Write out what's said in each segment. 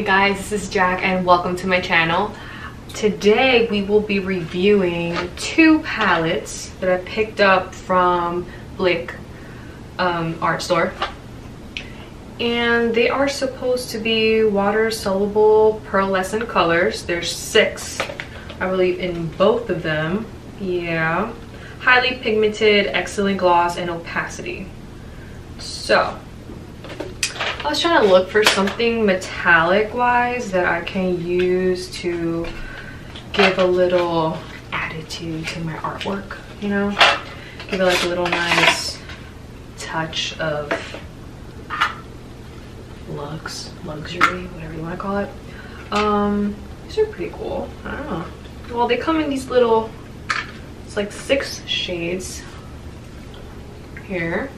Hey guys, this is Jac and welcome to my channel. Today we will be reviewing two palettes that I picked up from Blick um, art store. And they are supposed to be water soluble pearlescent colors. There's six, I believe, in both of them. Yeah. Highly pigmented, excellent gloss, and opacity. So, I was trying to look for something metallic wise that I can use to give a little attitude to my artwork, you know? Give it like a little nice touch of lux, luxury, whatever you want to call it. Um, these are pretty cool. I don't know. Well, they come in these little, it's like six shades here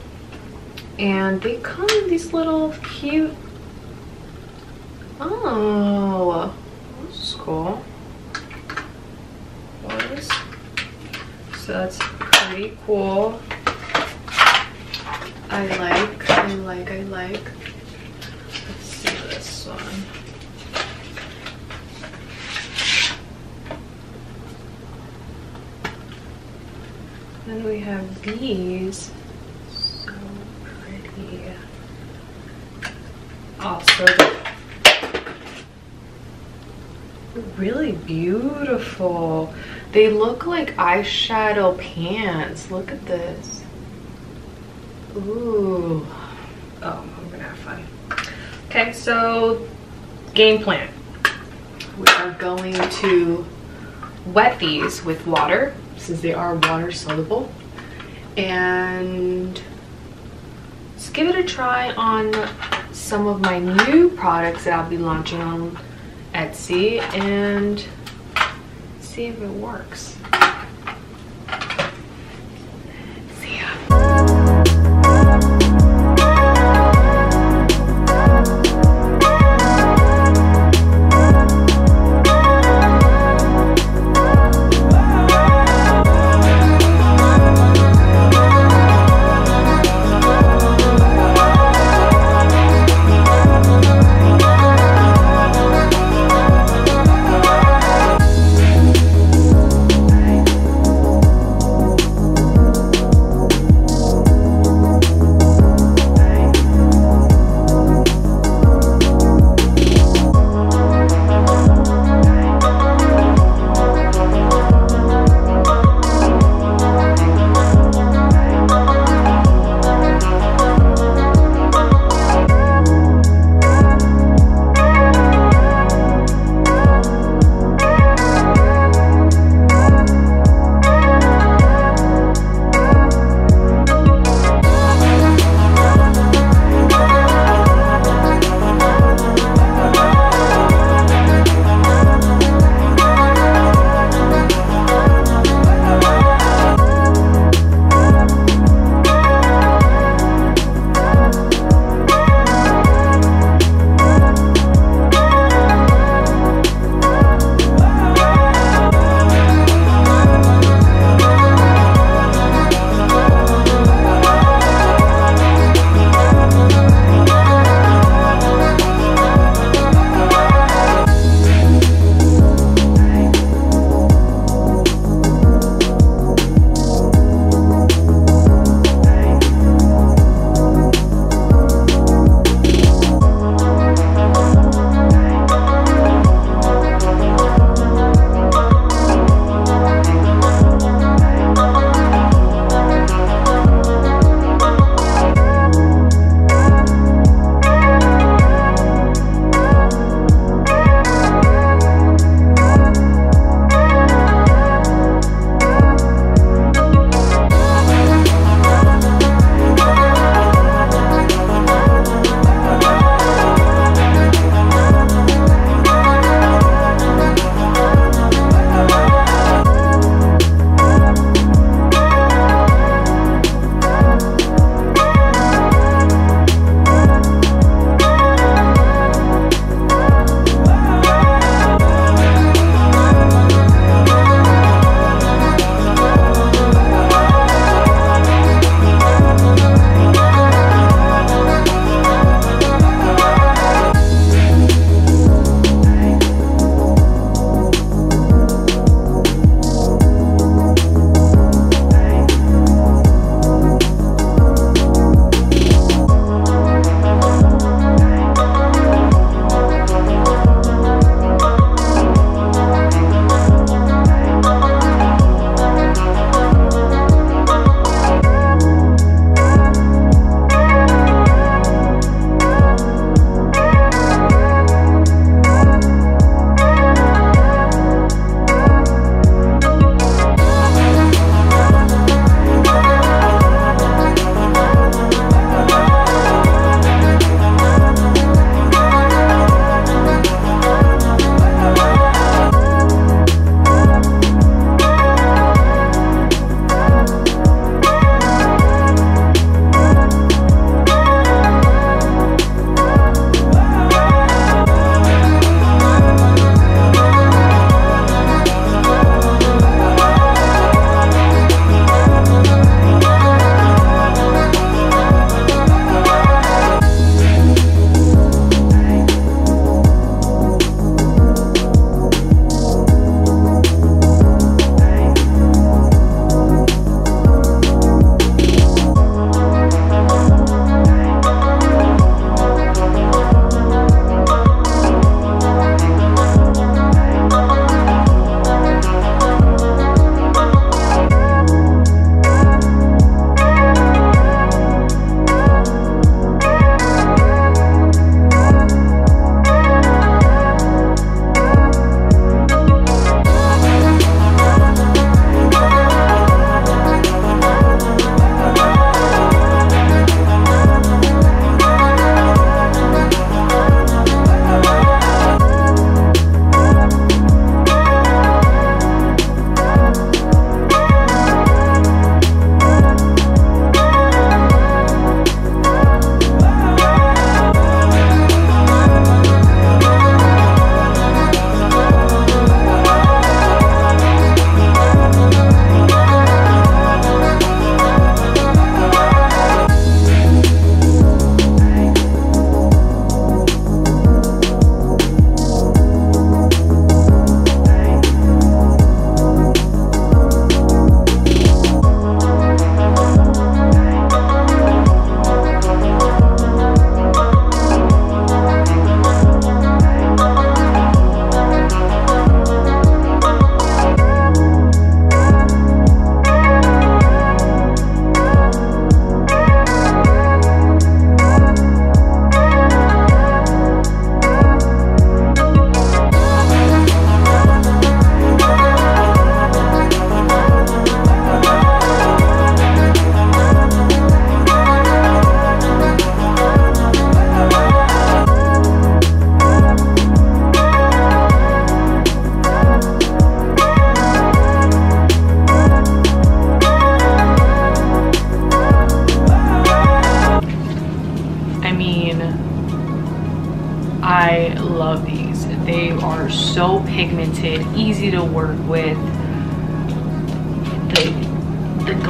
and they come in these little cute oh this is cool. So that's pretty cool. I like i like i like. Let's see this one. Then we have these also oh, really beautiful. They look like eyeshadow pants. Look at this. Ooh. Oh, I'm gonna have fun. Okay, so game plan. We are going to wet these with water since they are water soluble and give it a try on some of my new products that I'll be launching on Etsy and see if it works.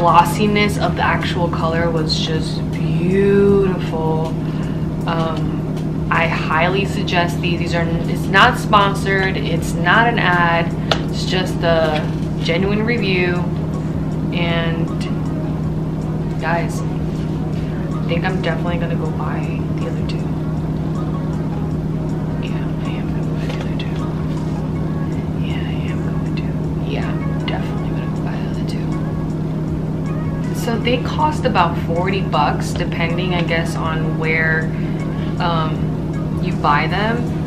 Glossiness of the actual color was just beautiful. Um, I highly suggest these. These are, it's not sponsored, it's not an ad, it's just a genuine review. And guys, I think I'm definitely gonna go buy the other two. They cost about 40 bucks depending, I guess, on where um, you buy them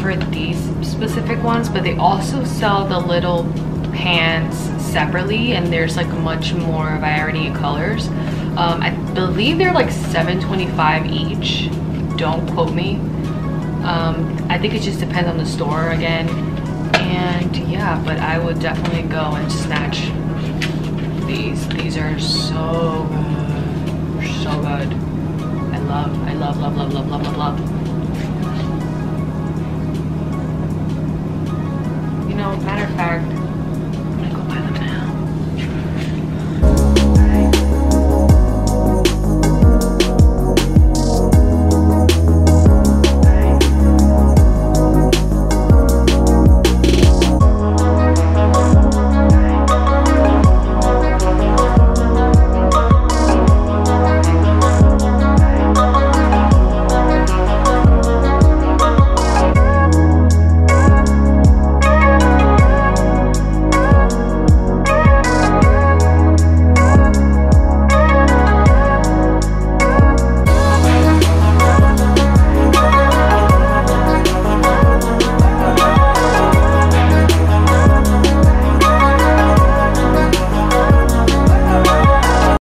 for these specific ones, but they also sell the little pants separately and there's like much more variety of colors. Um, I believe they're like 7.25 each. Don't quote me. Um, I think it just depends on the store again. And yeah, but I would definitely go and snatch these. These are so good. So good. I love, I love, love, love, love, love, love, love. You know, matter of fact,